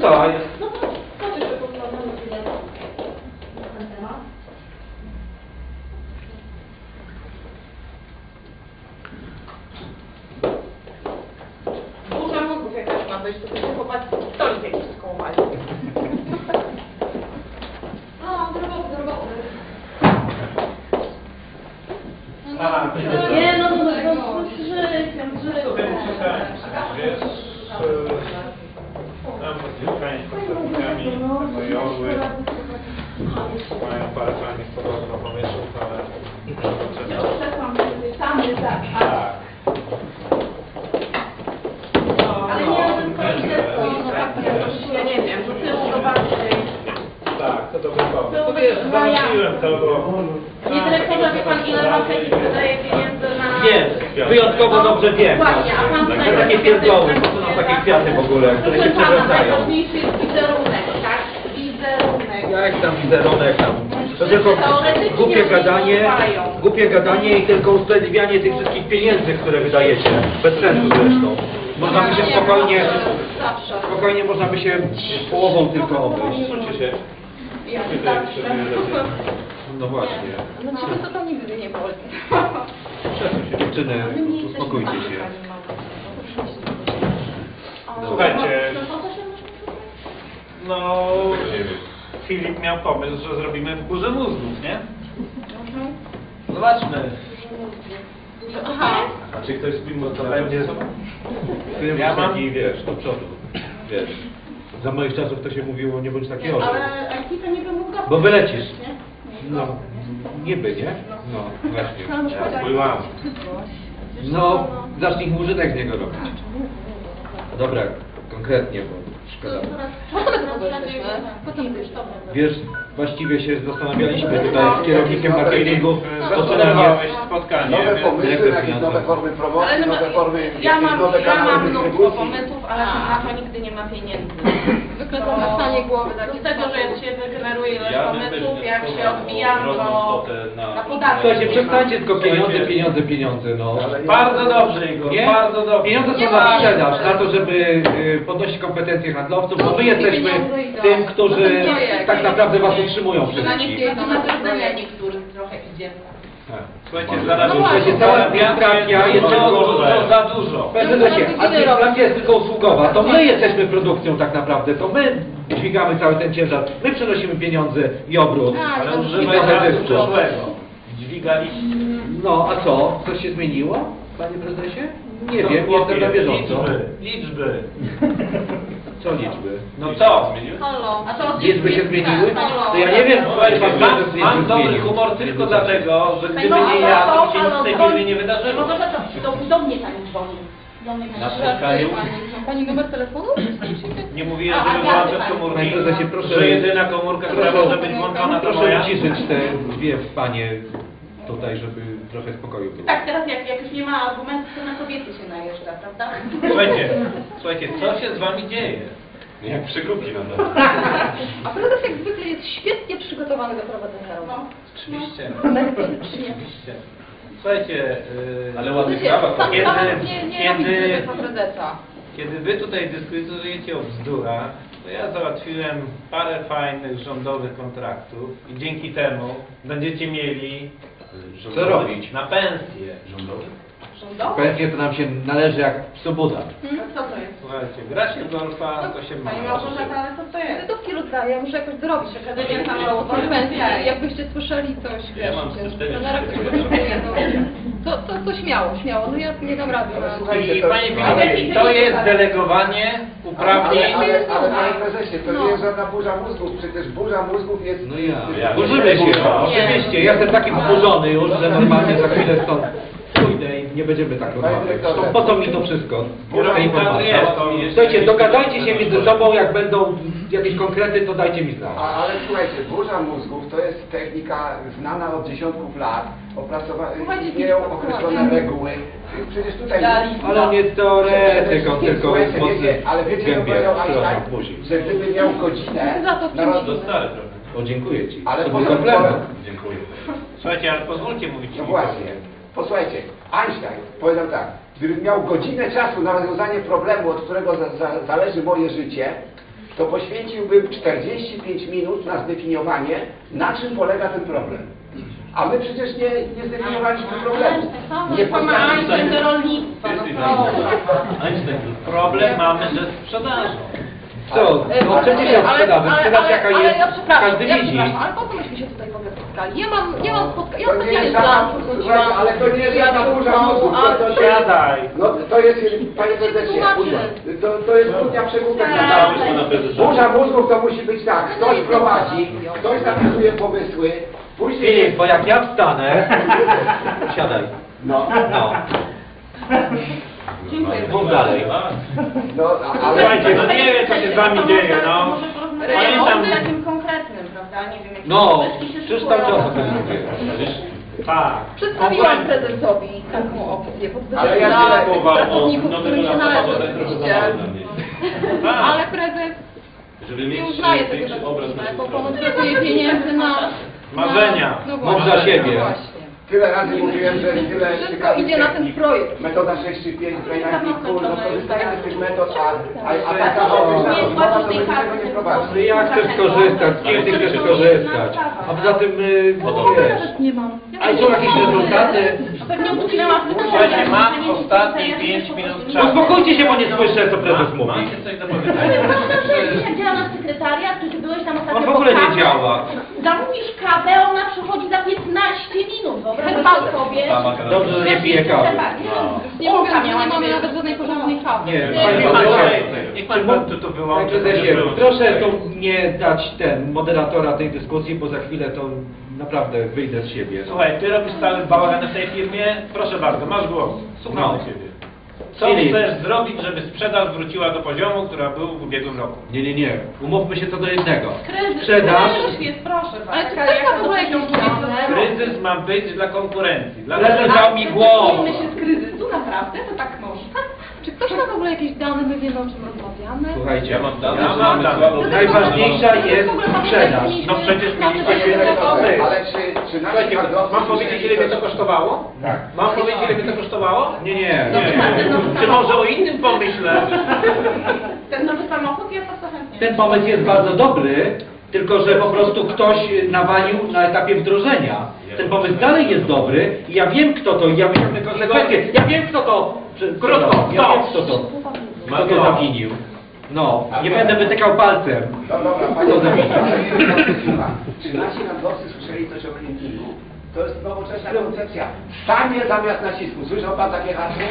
co? a jest- No to, to tylko poukładamy chwilę na ten temat. Burza mózgów jakaś ma być, to będzie chłopak stolik jakiś skołowali. No, jest- Nie, no, no, no, no, z życiem, z To wiem, życiem. czekałem, wiesz, e, tam spotkanie z pracownikami, tam moje orły, mają parę fajnych podobno pomysłów, ale Ja przesłam sobie samy, tak. tak. Ale nie, ten No, komitetko, no tak, Ja nie wiem, to też zobaczcie. Tak, to dobry pomysł. To To wiesz, wariant. zamówiłem to, bo... Nie dyrektorze, wie pan ile Feliks wydaje pieniędzy na... Wiem, wyjątkowo dobrze wiem. Dokładnie, a pan Takie tutaj takie pierdoły, to są takie tak? kwiaty w ogóle, które się Proszę pana, przewracają. najważniejszy jest wizerunek, tak? Jak tam wizerunek tam? To tylko głupie gadanie, głupie gadanie i tylko usprawiedliwianie tych wszystkich pieniędzy, które wydajecie. Bez sensu zresztą. Można by się spokojnie, Zawsze. spokojnie można by się połową tylko obejść. No właśnie. No ciebie to tam nigdy nie boli. Przesuń się. Dziewczyny, uspokójcie się. Słuchajcie, No no... Filip miał pomysł, że zrobimy burzę mózgów, nie? Zobaczmy. Aha. A czy ktoś mimo to będzie- Ja mam- taki, wiesz, do przodu. Wiesz. Za moich czasów to się mówiło, nie bądź taki orzeł. Ale to niby mógł Bo wylecisz. nie? No, niby, nie? No, właśnie. Ja spływam. No, zacznij murzynek z niego robić. Dobra, konkretnie, bo szkoda. No. Potem wiesz, właściwie się zastanawialiśmy tutaj z kierownikiem marketingu, po co nam Zdecydowałeś spotkanie, Nowe pomysły, jakieś nowe formy promocji, Ale no, nowe formy, ja mam, nowe ja mam mnóstwo pomysłów, ale na to nigdy nie ma pieniędzy. Zwykle To to na stanie głowy z tego, że się wygeneruje ilość Ja pomysłów, jak się odbijam, to na- podatki. Słuchajcie, przestańcie tylko pieniądze, pieniądze, pieniądze, no. Bardzo dobrze, Igor, Nie? bardzo dobrze. Pieniądze są na sprzedaż, na to, żeby y, podnosić kompetencje handlowców, bo my jesteśmy tym, którzy tak naprawdę was utrzymują Na niektórych trochę idzie. Słuchajcie, zaraz No Słuchajcie, cała administracja jest to, tylko... to za dużo. Panie prezesie, administracja jest tylko usługowa, to my jesteśmy produkcją tak naprawdę, to my dźwigamy cały ten ciężar, my przynosimy pieniądze i obrót Ale i używaj czasu przeszłego. Dźwigaliście. No a co? Coś się zmieniło, panie prezesie? Nie No, wiem, jestem na bieżąco. Liczby, liczby. Co liczby? No co? Halo. A to Liczby się zmieniły? To ja nie wiem, Słuchajcie, pan mam, mam dobry humor tylko dlatego, że gdyby No, nie no, ja, to się nic tej firmie nie wydarzyło. No to, to, do mnie pani dzwoni. Do mnie pani Na spotkaniu Pani numer telefonu? nie mówiłem, a włączać Panie komórki, proszę- że jedyna komórka, która może być włączona to Proszę moja. uciszyć te dwie panie tutaj, żeby trochę spokoju było. Tak, teraz jak, jak już nie ma argumentów, to na kobiety się najeżdża, prawda? Słuchajcie, słuchajcie, co się z wami dzieje? Jak przygódki na to. A prezes jak zwykle jest świetnie przygotowany do prowadzenia No. rozmów. Oczywiście. Merytorycznie. Oczywiście. Słuchajcie, yy, Ale ładny krawat. Kiedy- nie, nie kiedy-. Kiedy wy tutaj dyskutujecie o bzdurach, to ja załatwiłem parę fajnych rządowych kontraktów i dzięki temu będziecie mieli Co robić? na pensję. Rządowy? Rządowy? Pensję to nam się należy jak sobuda. Co to jest? Słuchajcie, gra się w golfa, to się ma. Pani Małgorzata, ale co to jest? Kredytówki rozdaję, ja muszę jakoś dorobić. Akademia Samorządu. Pensja. Jakbyście słyszeli coś, Ja wiesz, mam potrzebuje, to, to, to, śmiało, śmiało. No ja nie dam rady. No. słuchajcie, I to- to jest delegowanie uprawnień. ale, ale panie prezesie, to No. nie jest żadna burza mózgów, przecież burza mózgów jest... No ja. Ja. Burzymy się, oczywiście. Ja jestem taki wkurzony już, że normalnie za chwilę stąd pójdę i nie będziemy tak rozmawiać. To po co mi to wszystko? Burza Słuchajcie, dogadajcie się między sobą, jak będą jakieś konkrety, to dajcie mi znać. A, ale słuchajcie, burza mózgów to jest technika znana od dziesiątków lat, opracowane, Słuchajcie, istnieją określone reguły. Przecież tutaj... Dali. Ale on jest teoretyką, tylko jest mocny ale wiecie, co powiedział Einstein? Że gdyby miał godzinę... Stary trochę. O, dziękuję Ci. Ale to komplement. Dziękuję. Słuchajcie, ale pozwólcie mówić. No mi. właśnie. Posłuchajcie, Einstein powiedział tak, gdybym miał godzinę czasu na rozwiązanie problemu, od którego za, za, zależy moje życie, to poświęciłbym 45 minut na zdefiniowanie, na czym polega ten problem. A my przecież nie, nie zdefiniowaliśmy problemu. Nie postawiliśmy... do rolnictwa, no Problem mamy ze sprzedażą. Co? No przecież ja sprzedawę. Sprzedaż jaka ale jest, każdy ja widzi. przepraszam, ale po co myśmy się tutaj w ogóle spotkali? Ja mam, ja mam spotkanie, ja specjalnie chodziłam. ale to nie jest żadna burza mózgów, to, to się... No to jest, panie prezesie, to, to jest kłótnia przegłówek na Tak. Burza mózgów to musi być tak, ktoś prowadzi, ktoś zapisuje pomysły, później... Filip, bo jak ja wstanę... Siadaj. No, No. Dziękuję. Mów dalej. no, ale... Słuchajcie, no nie wiem co się z wami dzieje, no. Może Pamiętam, o takim konkretnym, prawda? Nie wiem, jakie No, przecież cały czas o tym mówię. tak. Przedstawiłam prezesowi taką opcję Ale ja podwyższenia tyle Mowa o pracowników, nowym. Ale prezes Żeby nie mieć uznaje tego większy obraz naszej bo pomoc brakuje pieniędzy na... Marzenia. No Mów właśnie, za siebie. no właśnie. Tyle razy mówiłem, że tyle Wszystko idzie na ten projekt. Metoda 6 czy 5 Brainackiku, no korzystajmy z tych metod, a, a, a Ale taka to oprócz nie na płacisz rozmowa to tej będzie karty, tego nie prowadzi. No ja chcę skorzystać, z kim ty chcesz skorzystać? A poza tym, y, wiesz, nie mam. a są jakieś rezultaty? Pewnie utknęła w Słuchajcie, mam ostatnie 5 minut czasu. Uspokójcie się, bo nie słyszę, co prezes mówi. Macie coś do powiedzenia? proszę, jak działa nasz sekretariat, czy ty byłeś tam ostatnio On w ogóle po nie kawę? działa. Zamówisz kawę, ona przychodzi za 15 minut, wyobraź sobie. Sama kanapka. Dobrze, że nie piję kawy. Nie mogę, nie mamy nawet żadnej porządnej kawy. Nie, Niech pan, prezesie, niech pan, pan tu Panie wyłączy. proszę to nie dać ten moderatora tej dyskusji, bo za chwilę to naprawdę wyjdę z siebie. Słuchaj, ty robisz cały bałagan w tej firmie? Proszę bardzo, masz głos. Słuchamy No. ciebie. Co Filip. chcesz zrobić, żeby sprzedaż wróciła do poziomu, która był w ubiegłym roku? Nie, nie, nie. Umówmy się co do jednego. Kryzys, Sprzedaż. kryzys jest, proszę. Ale czy ktoś ma w ogóle? Kryzys ma być dla konkurencji. Dla dał mi. Wycofujmy się z kryzysu, naprawdę? To tak można? Czy ktoś ma w ogóle jakieś dane, my wiemy o czym rozmawiamy? Słuchajcie, Ja mam dane, Ja mam dane. Najważniejsza jest sprzedaż. No przecież mieliście Panie wiele Ale czy, czy Słuchajcie, mam powiedzieć ile mnie to kosztowało? Tak. Mam powiedzieć ile mnie to kosztowało? Nie, nie. No, Czy może o innym pomyślę? Ten nowy samochód ja bardzo chętnie. Ten pomysł jest bardzo dobry, tylko że po prostu ktoś nawalił na etapie wdrożenia. Ten pomysł dalej jest dobry i ja wiem kto to, i ja wiem te konsekwencje. Ja wiem kto to. Krótko, ja kto? wiem kto to. Kto to zawinił. No, nie będę wytykał palcem. No dobra, panie Co za prezesie, słucham. Czy nasi handlowcy słyszeli coś o cleaningu? To jest nowoczesna koncepcja. Stanie zamiast nacisku. Słyszał pan takie hasło?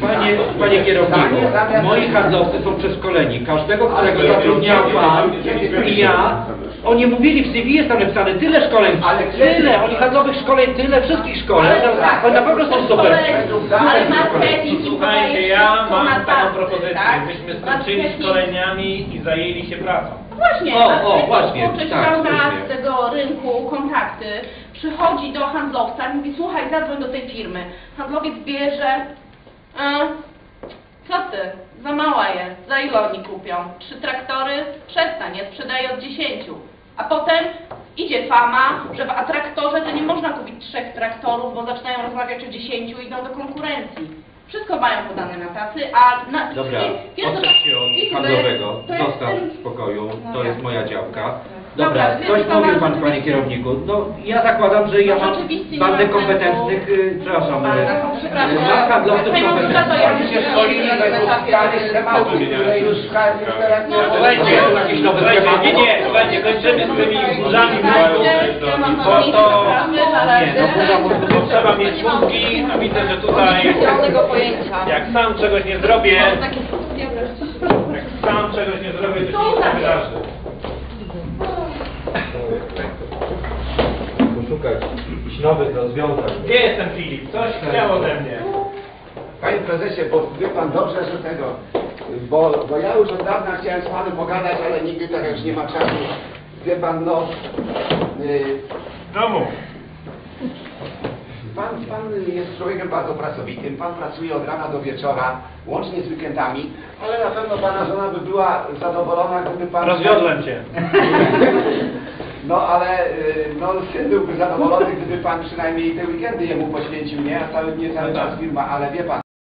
Panie, panie kierowniku, moi handlowcy są przeszkoleni. Każdego, którego zatrudniał pan i ja, oni mówili w CV jest tam napisane tyle szkoleń, tyle, oni handlowych szkoleń, tyle, wszystkich szkoleń. Oni na pewno są super. Ale marketing i Słuchajcie, ja mam taką propozycję. tak? Byśmy skończyli szkoleniami i zajęli się pracą. No Właśnie, O, o, właśnie, tak, z tego rynku kontakty, przychodzi do handlowca i mówi, słuchaj, zadzwoń do tej firmy. Handlowiec bierze, e, co ty, za mała jest, za ile oni kupią? Trzy traktory? Przestań, ja sprzedaję od dziesięciu. A potem idzie fama, że w atraktorze to nie można kupić trzech traktorów, bo zaczynają rozmawiać o dziesięciu i idą do konkurencji. Wszystko mają podane na tacy, a na... Dobra, odstęp się od handlowego, zostaw w spokoju, to jest moja działka. Dobra, coś powie pan, panie kierowniku. No, ja zakładam, że ja No, mam bandę kompetentnych, y, przepraszam, Banda y, kompetentnych. y, to ja kompetentnych. Oni się szkolili według starych schematów, które już KFS teraz nie Słuchajcie, jakieś nowe słuchajcie, schematy? nie, nie, słuchajcie, kończymy z tymi burzami mam bo to Nie, no burza mózgu bo trzeba mieć mózgi, a widzę, że tutaj jak sam czegoś nie zrobię, jak sam czegoś nie zrobię, to się nie wydarzy. Poszukać jakichś nowych rozwiązań. Gdzie jest ten Filip? Coś chciał ode mnie. Panie prezesie, bo wie pan dobrze, że tego, bo, bo ja już od dawna chciałem z panem pogadać, ale nigdy tak już nie ma czasu. Wie pan, no, y, No mów. pan, pan jest człowiekiem bardzo pracowitym, pan pracuje od rana do wieczora, łącznie z weekendami, ale na pewno pana żona by była zadowolona, gdyby pan... Rozwiodłem cię. No ale y, no, syn byłby zadowolony, gdyby pan przynajmniej te weekendy jemu poświęcił, nie? A cały, nie cały No tak. czas firma, ale wie pan,